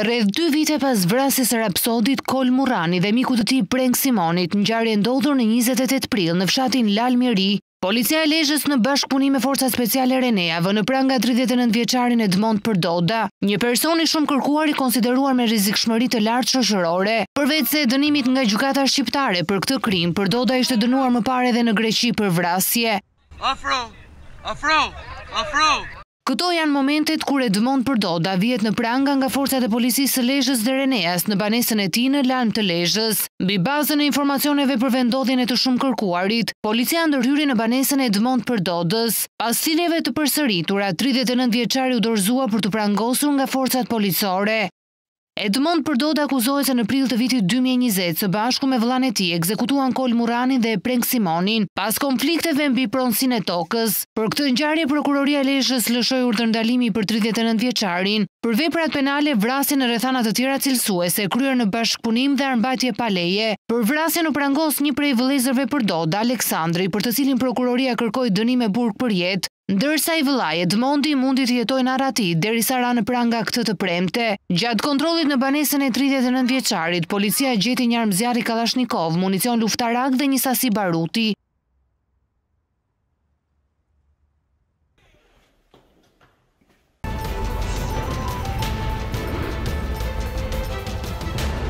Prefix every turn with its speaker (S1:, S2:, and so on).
S1: Rreth dy vite pas vrasjes së rapsodit Kol Murrani dhe mikut të tij Prenk Simonit, ngjarje e ndodhur në 28 prill në fshatin Lalm i Ri, policia e Lezhës në bashkëpunim me Forcat Speciale Renea vë në pranga 39 vjeçarin Edmond Përdoda, një person i shumëkërkuar i konsideruar me rrezikshmëri të lartë shoqërore. Përveçse dënimit nga gjykata shqiptare, për këtë krim, Përdoda ishte dënuar më parë edhe në Greqi për vrasje.
S2: Afro! Afro! Afro!
S1: Këto janë momentet kur Edmond Përdoda vihet në pranga nga forcat e policisë së Lezhës dhe Reneas në banesën e tij në Lalm të Lezhës. Mbi bazën e informacioneve për vendndodhjen e të shumëkërkuarit, policia ndërhyri në banesën e Edmond Përdodës. Pas thirrjeve të përsëritura, tridhjetë e nëntë vjeçari u dorëzua për t'u prangosur nga forcat policore. Edmond Përdoda akuzohet se në prill të vitit dy mijë e njëzet së bashku me vëllanë e tij ekzekutuan Kol Murranin dhe Prenk Simonin pas konflikteve mbi pronësinë e tokës. Për këtë ngjarje Prokuroria e Lezhës lëshoi urdhërndalimi për tridhjetë e nëntë vjeçarin për veprat penale vrasje në rrethana të tjera cilësuese kryer në bashkëpunim dhe armbajtje pa leje. Për vrasjen u prangos një prej vëllezërve Përdoda, Aleksandri, për të cilin prokuroria kërkoi dënim me burg përjetë. Ndërsa i vëllai Edmondi mundi të jetojë në arrati derisa ra në pranga këtë të premte. Gjatë kontrollit në banesën e tridhjetë e nëntë vjeçarit, policia gjeti një armë zjarri kallashnikov, municion luftarak dhe një sasi baruti.